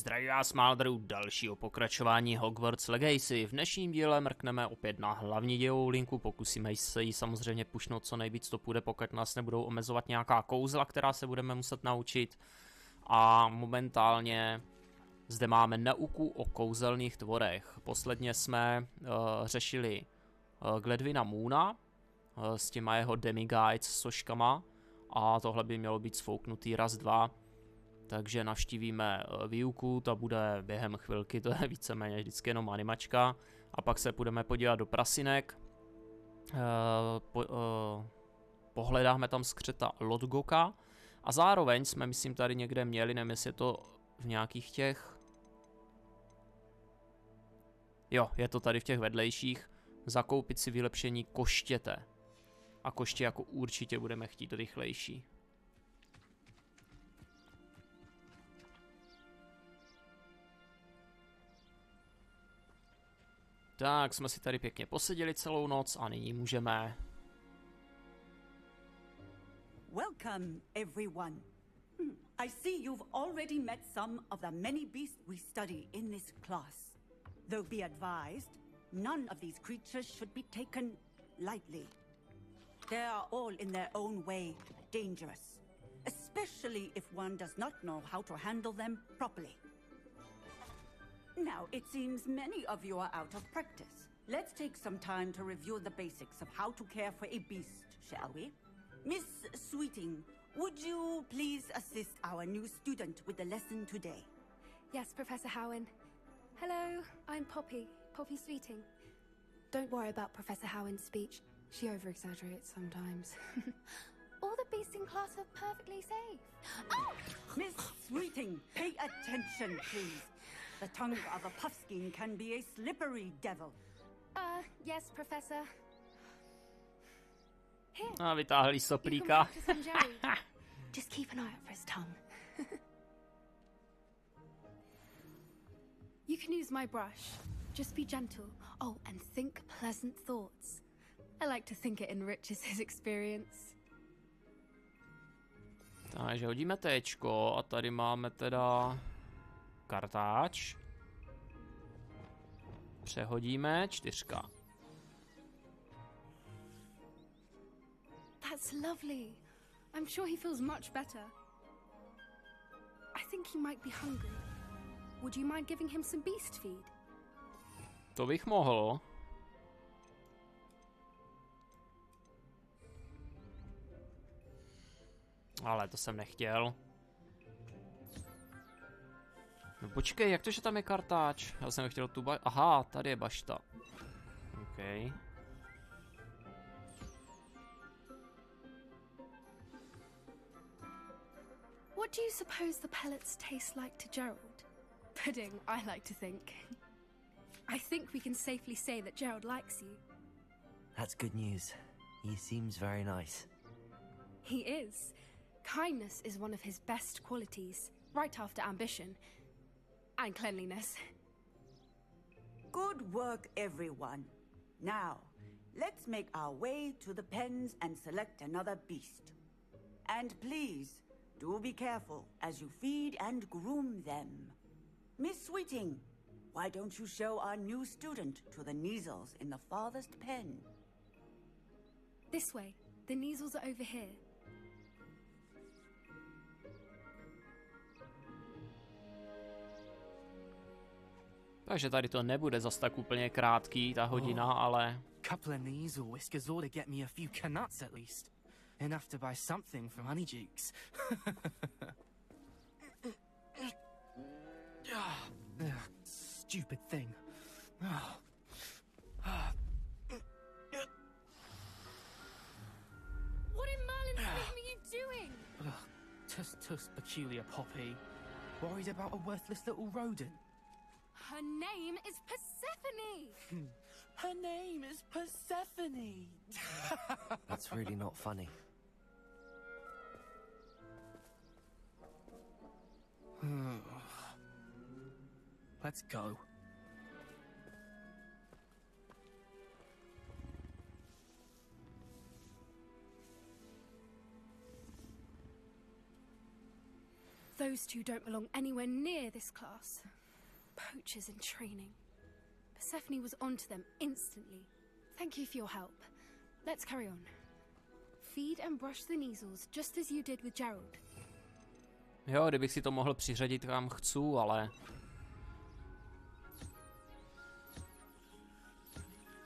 Zdraví vás Maldru dalšího pokračování Hogwarts Legacy. V dnešním díle mrkneme opět na hlavní dějovou linku, pokusíme se jí samozřejmě pušnout co nejvíc to půjde, pokud nás nebudou omezovat nějaká kouzla, která se budeme muset naučit. A momentálně zde máme nauku o kouzelných tvorech. Posledně jsme uh, řešili uh, Gledvina Moona uh, s těma jeho demiguides soškama a tohle by mělo být sfouknutý raz, dva takže navštívíme eh, výuku, ta bude během chvilky, to je víceméně vždycky jenom animačka, a pak se půjdeme podívat do prasinek, eh, po, eh, pohledáme tam skřeta Lodgoka a zároveň jsme, myslím, tady někde měli, nevím, jestli je to v nějakých těch... Jo, je to tady v těch vedlejších, zakoupit si vylepšení koštěte. A koště jako určitě budeme chtít rychlejší. Tak, jsme si tady pěkně poseděli celou noc a nyní můžeme... Welcome, everyone. Hmm, I see you've already met some of the many beasts we study in this class. Though be advised, none of these creatures should be taken lightly. They are all in their own way dangerous, especially if one does not know how to handle them properly. Now, it seems many of you are out of practice. Let's take some time to review the basics of how to care for a beast, shall we? Miss Sweeting, would you please assist our new student with the lesson today? Yes, Professor Howen. Hello, I'm Poppy, Poppy Sweeting. Don't worry about Professor Howen's speech. She over-exaggerates sometimes. All the beasts in class are perfectly safe. Oh! Miss Sweeting, pay attention, please. The tongue of a puffskein can be a slippery devil. Uh, yes, Professor. Here. A vytáhli soplíka. Just keep an eye out for his tongue. you can use my brush. Just be gentle. Oh, and think pleasant thoughts. I like to think it enriches his experience. Takže hodíme Tčko a tady máme teda kartáč. Přehodíme čtyřka. That's lovely. I'm sure he feels much better. I think he might be hungry. Would you mind giving him some beast feed? To bych mohl. Ale to jsem nechtěl. No počkej, jak to, že tam je kartáč? Já jsem chtěl tu ba... Aha, tady je bašta. OK. What do you suppose the pellets taste like to Gerald? Pudding, I like to think. I think we can safely say that Gerald likes you. That's good news. He seems very nice. He is. Kindness is one of his best qualities, right after ambition and cleanliness. Good work, everyone. Now, let's make our way to the pens and select another beast. And please, do be careful as you feed and groom them. Miss Sweeting, why don't you show our new student to the Neasels in the farthest pen? This way. The Neasels are over here. Takže tady to nebude zas tak úplně krátký, ta hodina, ale... Couple of knees or whiskers ought to get me a few canuts at least. Enough to buy something from Honeydukes. Ugh, stupid thing. What in Merlin's name are you doing? ugh, Tuss tuss peculiar poppy. Worried about a worthless little rodent. Her name is Persephone! Her name is Persephone. That's really not funny. Let's go. Those two don't belong anywhere near this class. Poachers in training. Persephone was onto them instantly. Thank you for your help. Let's carry on. Feed and brush the Neasels just as you did with Gerald. Jo, kdybych si to mohl přiřadit kam chci, ale...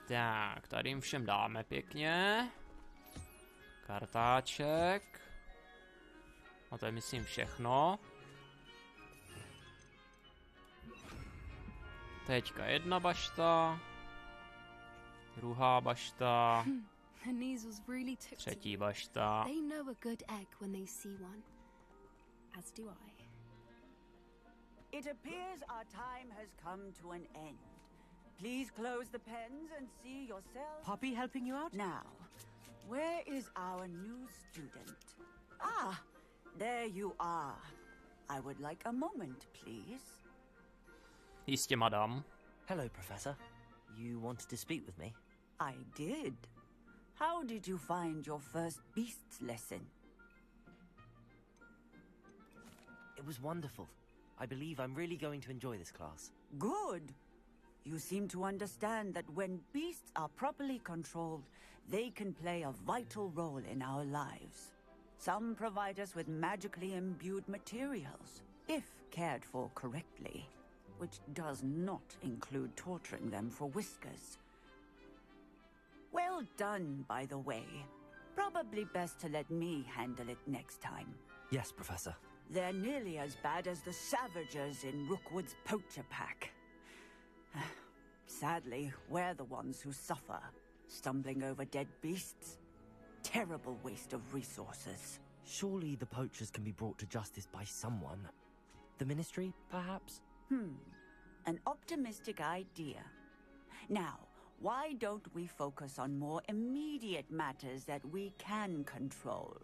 Tak, tady jim všem dáme pěkně. Kartáček. A to je myslím všechno. Teďka jedna bašta. Druhá bašta. The Neasels really took to Třetí bašta. They know a good egg when they see one. As do I. It appears our time has come to an end. Please close the pens and see yourself. Poppy helping you out? Now, where is our new student? Ah, there you are. I would like a moment, please. Jistě, madam. Hello, Professor. You wanted to speak with me? I did. How did you find your first beasts lesson? It was wonderful. I believe I'm really going to enjoy this class. Good. You seem to understand that when beasts are properly controlled, they can play a vital role in our lives. Some provide us with magically imbued materials, if cared for correctly, which does not include torturing them for whiskers. Well done, by the way. Probably best to let me handle it next time. Yes, Professor. They're nearly as bad as the Savagers in Rookwood's poacher pack. Sadly, we're the ones who suffer, stumbling over dead beasts. Terrible waste of resources. Surely the poachers can be brought to justice by someone. The Ministry, perhaps? Hmm, an optimistic idea. Now, why don't we focus on more immediate matters that we can control?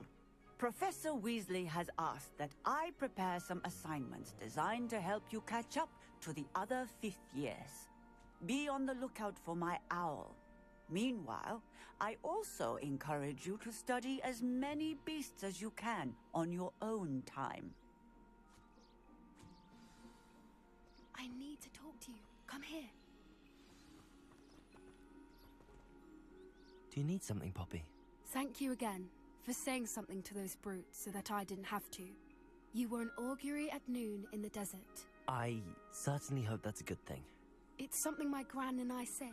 Professor Weasley has asked that I prepare some assignments designed to help you catch up to the other fifth years. Be on the lookout for my owl. Meanwhile, I also encourage you to study as many beasts as you can on your own time. I need to talk to you. Come here. Do you need something, Poppy? Thank you again for saying something to those brutes so that I didn't have to. You were an augury at noon in the desert. I certainly hope that's a good thing. It's something my gran and I say.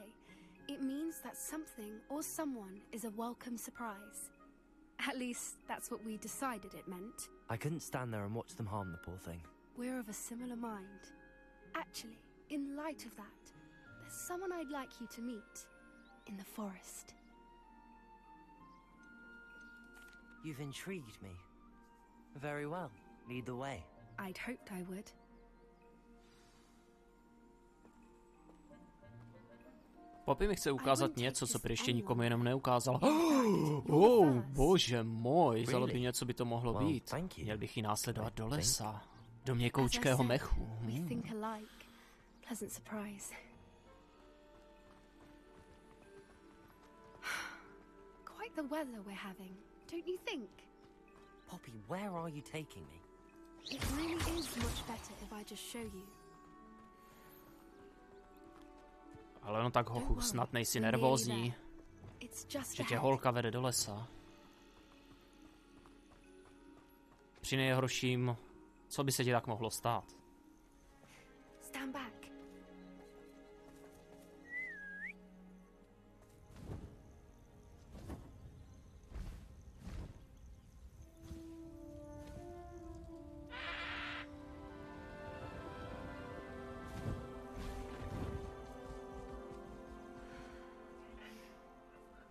It means that something or someone is a welcome surprise. At least, that's what we decided it meant. I couldn't stand there and watch them harm the poor thing. We're of a similar mind. Actually, in light of that, there's someone I'd like you to meet in the forest. You've intrigued me. Very well. Lead the way. I'd hoped I would. Poppy mi chce ukázat něco, co prý ještě nikomu jenom neukázal. Oh, Oh, bože můj, zalo by něco by to mohlo být. Měl bych ji následovat do lesa. Do měkoučkého mechu. Hmm. think alike. Pleasant surprise. Quite the weather we're having, don't you think? Poppy, where are you taking me? It really is much better if I just show you. Ale no tak hochu, snad nejsi nervózní, že tě holka vede do lesa. Při nejhorším, co by se ti tak mohlo stát? Stand back.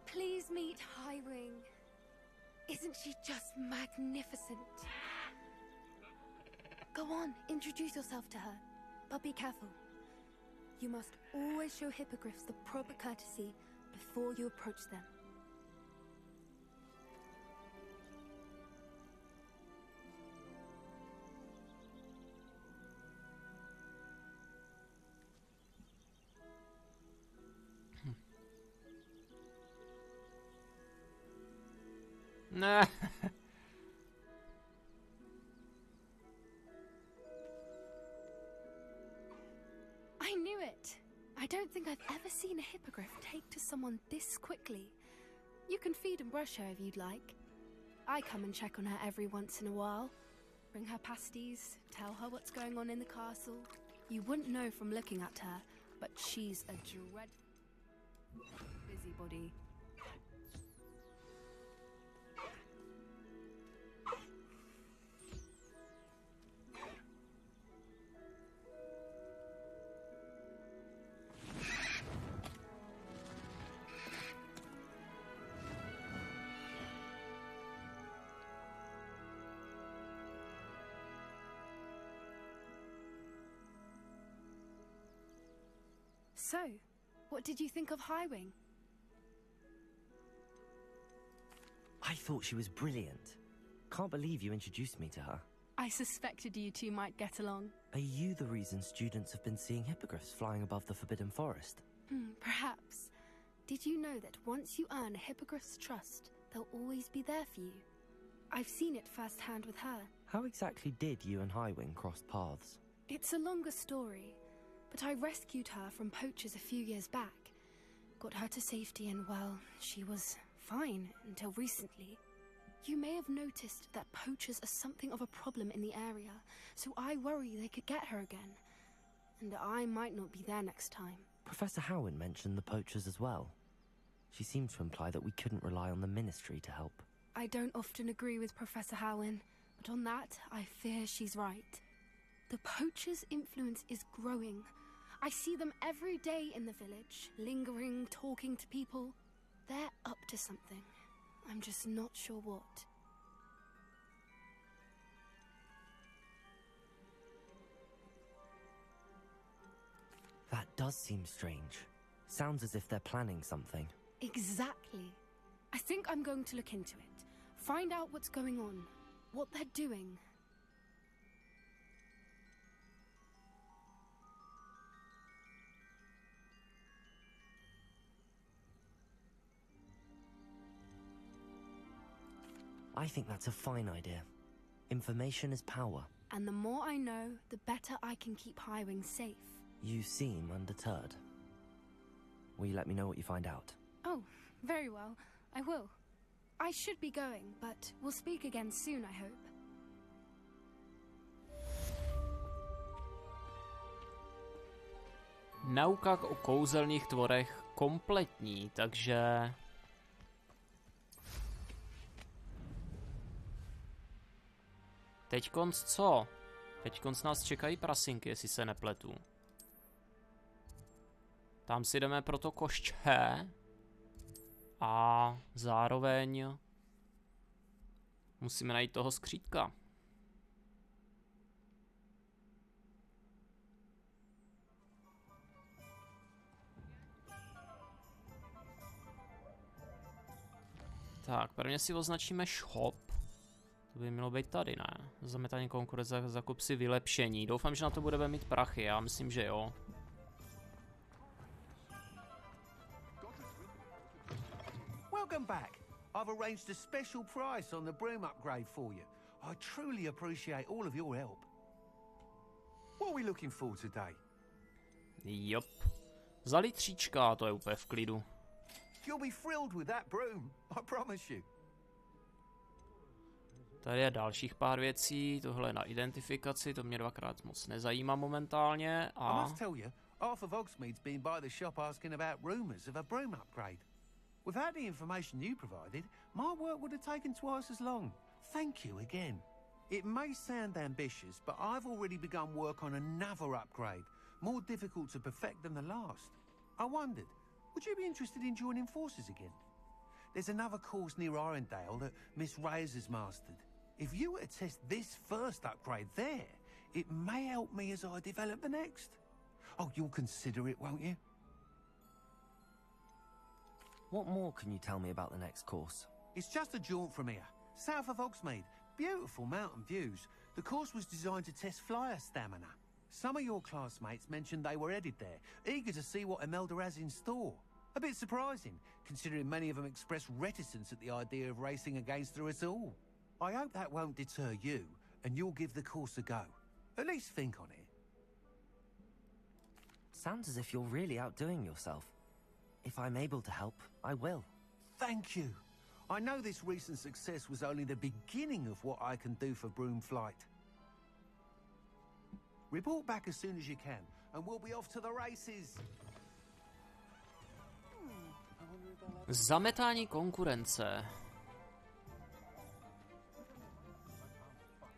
Please meet Highwing. Isn't she just magnificent? Go on, introduce yourself to her. But be careful. You must always show hippogriffs the proper courtesy before you approach them. I don't think I've ever seen a hippogriff take to someone this quickly. You can feed and brush her if you'd like. I come and check on her every once in a while. Bring her pasties, tell her what's going on in the castle. You wouldn't know from looking at her, but she's a dread busybody. So, what did you think of Highwing? I thought she was brilliant. Can't believe you introduced me to her. I suspected you two might get along. Are you the reason students have been seeing hippogriffs flying above the Forbidden Forest? Hmm, perhaps. Did you know that once you earn a hippogriff's trust, they'll always be there for you? I've seen it firsthand with her. How exactly did you and Highwing cross paths? It's a longer story, but I rescued her from poachers a few years back. Got her to safety, and well, she was fine until recently. You may have noticed that poachers are something of a problem in the area, so I worry they could get her again. And I might not be there next time. Professor Howen mentioned the poachers as well. She seemed to imply that we couldn't rely on the Ministry to help. I don't often agree with Professor Howen, but on that, I fear she's right. The poacher's influence is growing. I see them every day in the village, lingering, talking to people. They're up to something. I'm just not sure what. That does seem strange. Sounds as if they're planning something. Exactly. I think I'm going to look into it. Find out what's going on, what they're doing. I think that's a fine idea. Information is power. And the more I know, the better I can keep Highwing safe. You seem undeterred. Will you let me know what you find out? Oh, very well. I will. I should be going, but we'll speak again soon, I hope. Nauka o kouzelných tvorech kompletní, takže... Teď konc co? Teď konc nás čekají prasinky, jestli se nepletu. Tam si jdeme pro to koště. A zároveň musíme najít toho skřítka. Tak, prvně si označíme shop. To by mělo být tady, ne? Zametání konkurence, zakup si vylepšení. Doufám, že na to budeme mít prachy, já myslím, že jo. Welcome back. I've arranged a special price on the broom upgrade for you. I truly appreciate all of your help. What are we looking for today? Jop. Za litříčka, to je úplně v klidu. You'll be thrilled with that broom, I promise you. Tady je dalších pár věcí, tohle je na identifikaci, to mě dvakrát moc nezajímá momentálně a... Arthur Vogsmead's been by the shop asking about rumours of a broom upgrade. Without the information you provided, my work would have taken twice as long. Thank you again. It may sound ambitious, but I've already begun work on another upgrade, more difficult to perfect than the last. I wondered, would you be interested in joining forces again? There's another course near Arendale that Miss Reyes has mastered. If you were to test this first upgrade there, it may help me as I develop the next. Oh, you'll consider it, won't you? What more can you tell me about the next course? It's just a jaunt from here, south of Oxmead. Beautiful mountain views. The course was designed to test flyer stamina. Some of your classmates mentioned they were headed there, eager to see what Imelda has in store. A bit surprising, considering many of them expressed reticence at the idea of racing against her at all. I hope that won't deter you, and you'll give the course a go. At least think on it. Sounds as if you're really outdoing yourself. If I'm able to help, I will. Thank you. I know this recent success was only the beginning of what I can do for Broom Flight. Report back as soon as you can, and we'll be off to the races. Zametání konkurence.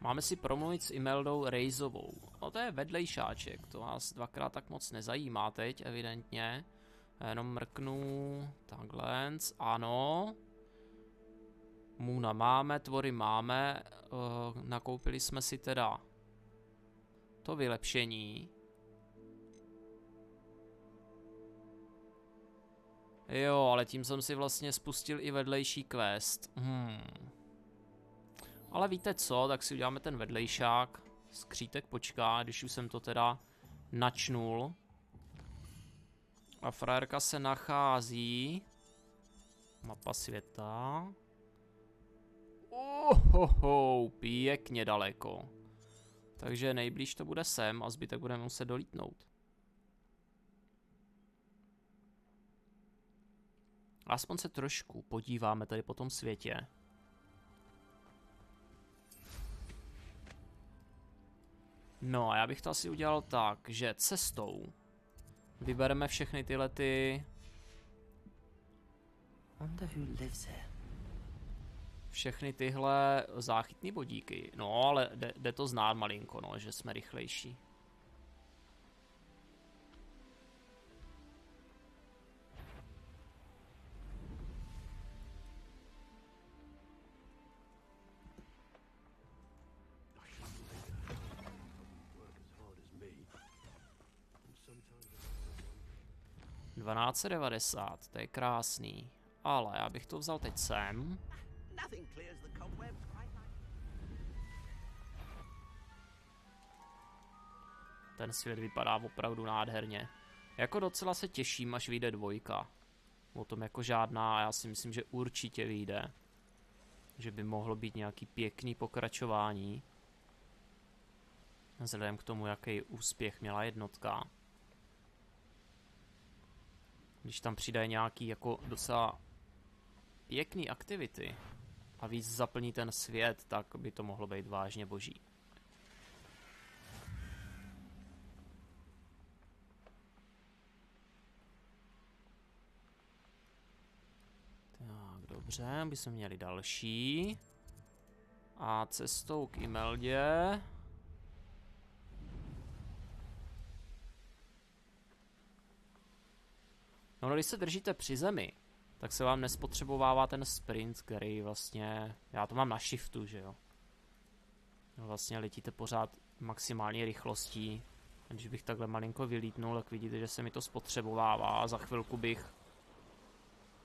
Máme si promluvit s Imeldou Rejzovou. No to je vedlejšáček, to vás dvakrát tak moc nezajímá teď, evidentně. Jenom mrknu, takhle, ano. Můna máme, tvory máme, uh, nakoupili jsme si teda to vylepšení. Jo, ale tím jsem si vlastně spustil i vedlejší quest. Hmm. Ale víte co, tak si uděláme ten vedlejšák. Skřítek počká, když už jsem to teda načnul. A frajerka se nachází... Mapa světa. Ohoho, pěkně daleko. Takže nejblíž to bude sem a zbytek budeme muset dolítnout. Aspoň se trošku podíváme tady po tom světě. No a já bych to asi udělal tak, že cestou vybereme všechny tyhle ty... Všechny tyhle záchytné bodíky. No, ale jde, jde to znát malinko, no, že jsme rychlejší. Dvanáct devadesát, to je krásný. Ale já bych to vzal teď sem. Ten svět vypadá opravdu nádherně. Jako docela se těším, až vyjde dvojka. O tom jako žádná já si myslím, že určitě vyjde. Že by mohlo být nějaký pěkný pokračování. Vzhledem k tomu, jaký úspěch měla jednotka. Když tam přidají nějaký jako docela pěkný aktivity a víc zaplní ten svět, tak by to mohlo být vážně boží. Tak, dobře, by jsme měli další. A cestou k Imeldě... No, když se držíte při zemi, tak se vám nespotřebovává ten sprint, který vlastně, já to mám na shiftu, že jo. Vlastně letíte pořád maximální rychlostí. Když bych takhle malinko vylítnul, tak vidíte, že se mi to spotřebovává a za chvilku bych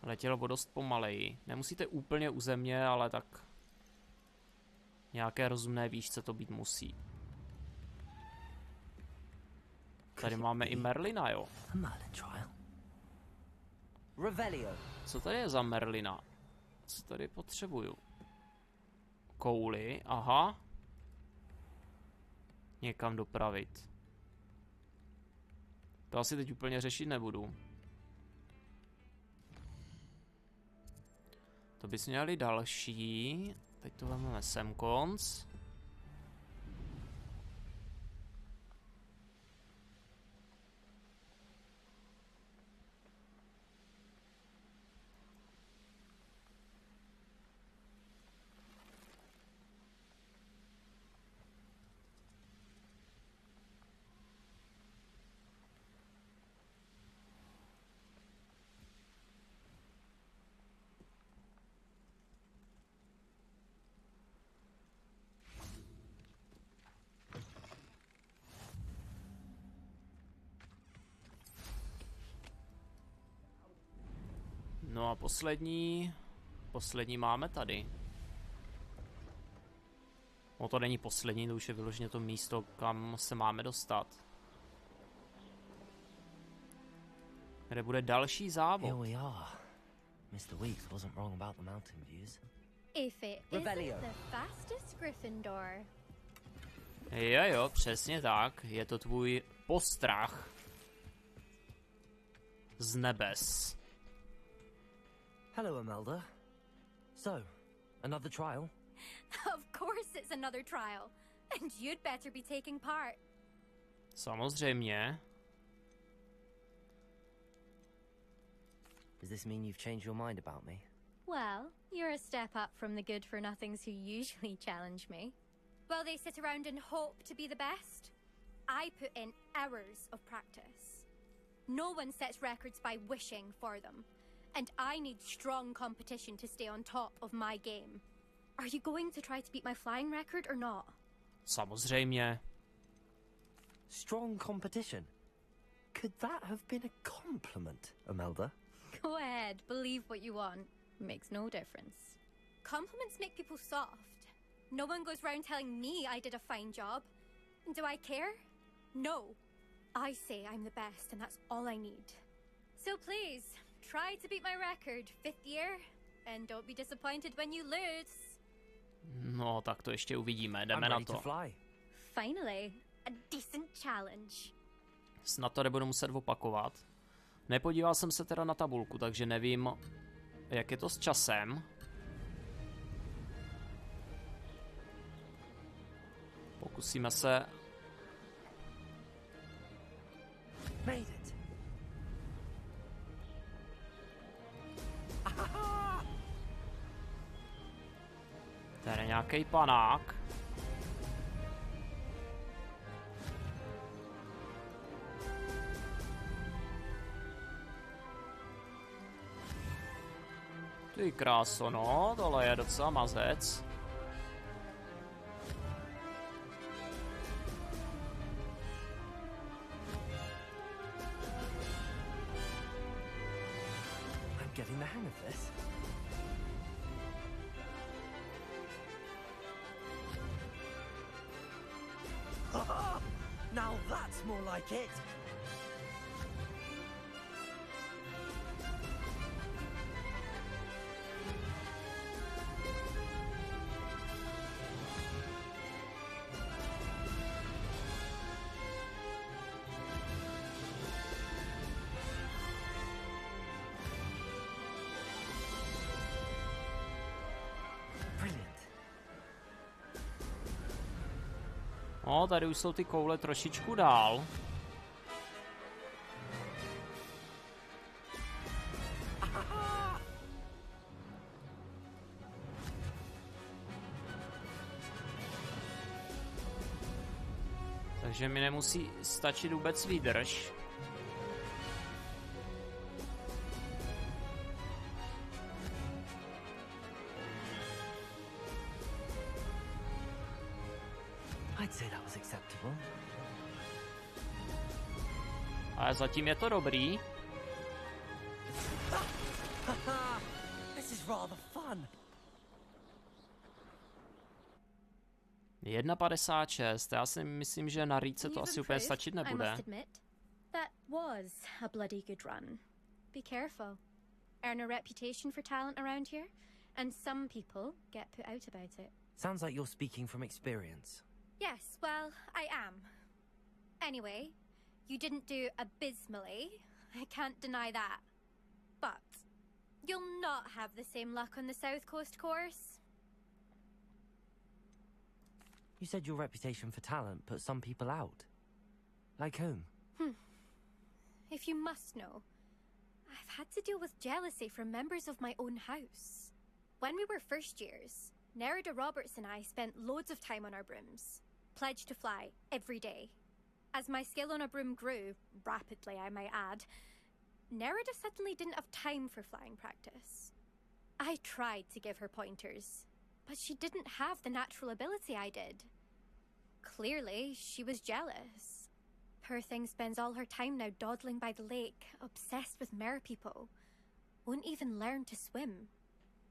letěl o dost pomaleji. Nemusíte úplně u země, ale tak nějaké rozumné výšce to být musí. Tady máme i Merlina, jo. Revelio. Co tady je za Merlina? Co tady potřebuju? Kouli, aha. Někam dopravit. To asi teď úplně řešit nebudu. To bys měli další. Teď to vezmeme sem konc. No a poslední... Poslední máme tady. No to není poslední, to už je vyloženě to místo, kam se máme dostat. Kde bude další Here závod. we are. Mr. Weeks wasn't wrong about the mountain views. If it Revelio. isn't the fastest Gryffindor. Jo jo, přesně tak. Je to tvůj postrach. z nebes. Hello, Imelda. So, another trial? Of course it's another trial. And you'd better be taking part. So samozřejmě. Does this mean you've changed your mind about me? Well, you're a step up from the good for nothings who usually challenge me. While they sit around and hope to be the best, I put in hours of practice. No one sets records by wishing for them, and I need strong competition to stay on top of my game. Are you going to try to beat my flying record or not? Samozřejmě. Strong competition. Could that have been a compliment, Imelda? Go ahead, believe what you want. Makes no difference. Compliments make people soft. No one goes round telling me I did a fine job. And do I care? No. I say I'm the best, and that's all I need. So please, try to beat my record, fifth year, and don't be disappointed when you lose. No, tak to ještě uvidíme, I'm jdeme na to. Finally, a decent challenge. Snad to nebudu muset opakovat. Nepodíval jsem se teda na tabulku, takže nevím, jak je to s časem. Pokusíme se... Made Tady je nějaký panák. Ty kráso, no, tohle je docela mazec. I'm getting the hang of this. Brilliant. No, tady už jsou ty koule trošičku dál. Takže mi nemusí stačit vůbec výdrž. I'd say that was acceptable. Ale zatím je to dobrý. 1,56. Já si myslím, že na Rýce to asi úplně stačit I nebude. must admit. That was a bloody good run. Be careful. Earn a reputation for talent around here, and some people get put out about it. Sounds like you're speaking from experience. Yes, well, I am. Anyway, you didn't do abysmally. I can't deny that. But you'll not have the same luck on the South Coast course. You said your reputation for talent put some people out. Like whom? Hmm. If you must know, I've had to deal with jealousy from members of my own house. When we were first years, Nerida Roberts and I spent loads of time on our brooms, pledged to fly every day. As my skill on a broom grew, rapidly I might add, Nerida suddenly didn't have time for flying practice. I tried to give her pointers, but she didn't have the natural ability I did. Clearly, she was jealous. Poor thing spends all her time now dawdling by the lake, obsessed with mer people. Won't even learn to swim.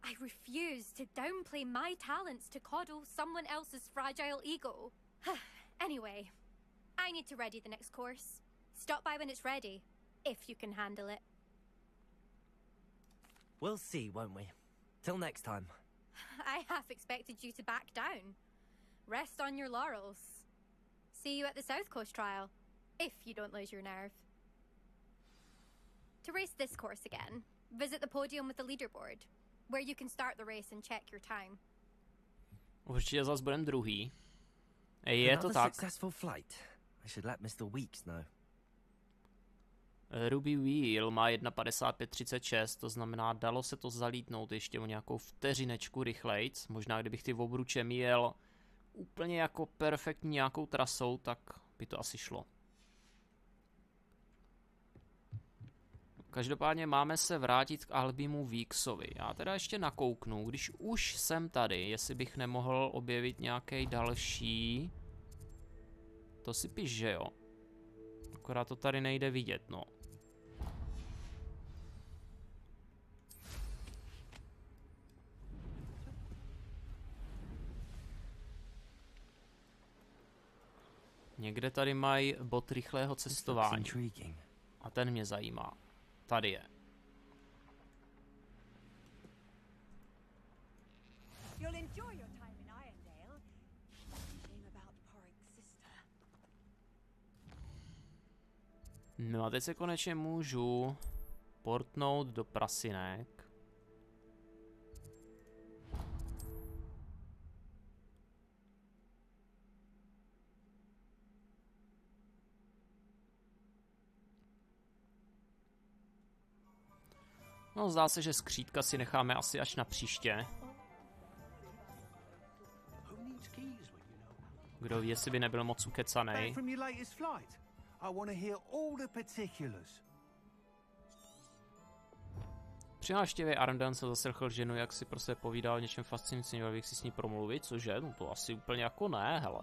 I refuse to downplay my talents to coddle someone else's fragile ego. anyway, I need to ready the next course. Stop by when it's ready, if you can handle it. We'll see, won't we? Till next time. I half expected you to back down. Rest on your laurels. See you at the South Coast trial, if you don't lose your nerve. To race this course again, visit the podium with the leaderboard, where you can start the race and check your time. Určitě zas budem druhý. Je to tak. successful flight. I should let Mr. Weeks know. Ruby Wheel má 1.55.36, to znamená, dalo se to zalítnout ještě o nějakou vteřinečku rychlejc. Možná kdybych ty obruče měl úplně jako perfektní nějakou trasou, tak by to asi šlo. Každopádně máme se vrátit k Albimu Weeksovi. Já teda ještě nakouknu, když už jsem tady, jestli bych nemohl objevit nějaký další. To si píš, že jo? Akorát to tady nejde vidět, no. Někde tady mají bod rychlého cestování. A ten mě zajímá. Tady je. You'll enjoy your time in Irondale. Shame about Porrick's sister. No a teď se konečně můžu portnout do prasinek. No, zdá se, že skřítka si necháme asi až na příště. Kdo ví, jestli by nebyl moc ukecanej. Při návštěvě Arnden se zaslechl ženu, jak si prostě povídal o něčem fascinujícím, měl bych si s ní promluvit, cože? No to asi úplně jako ne, hele.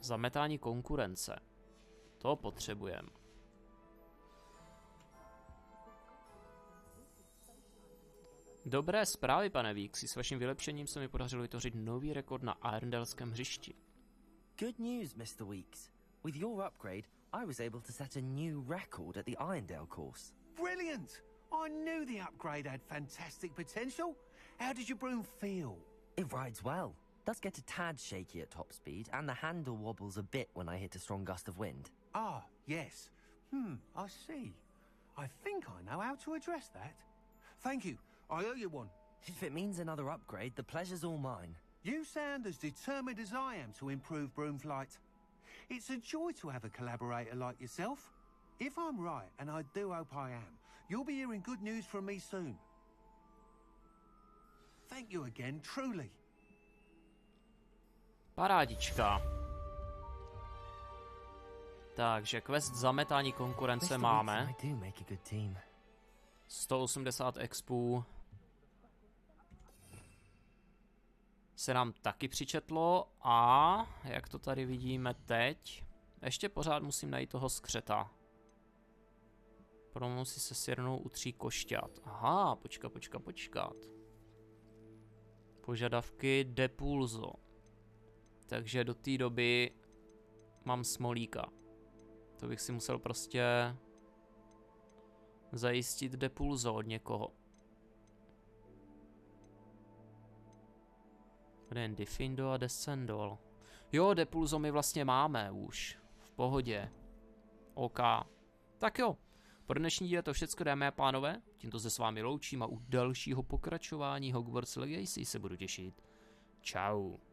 Zametání konkurence. To potřebujeme. Dobré zprávy, pane Víksi. S vaším vylepšením se mi podařilo vytvořit nový rekord na Arndelském hřišti. Good news, Mr. Weeks. With your upgrade, I was able to set a new record at the Irondale course. Brilliant! I knew the upgrade had fantastic potential. How did your broom feel? It rides well. Does get a tad shaky at top speed, and the handle wobbles a bit when I hit a strong gust of wind. Ah, yes. Hmm, I see. I think I know how to address that. Thank you. I owe you one. If it means another upgrade, the pleasure's all mine. You sound as determined as I am to improve broom flight. It's a joy to have a collaborator like yourself. If I'm right, and I do hope I am, you'll be hearing good news from me soon. Thank you again, truly. Parádička. Takže quest zametání konkurence máme. Weeks and se nám taky přičetlo a jak to tady vidíme teď, ještě pořád musím najít toho skřeta. Proto si se sirnou u tří košťat. Aha, počka, počka, počkat. Požadavky depulzo. Takže do té doby mám smolíka. To bych si musel prostě zajistit depulzo od někoho. Je Diffindo a Descendol? Jo, depulzo my vlastně máme už. V pohodě. OK. Tak jo. Pro dnešní díl je to všecko, dámy a pánové. Tímto se s vámi loučím a u dalšího pokračování Hogwarts Legacy se budu těšit. Ciao.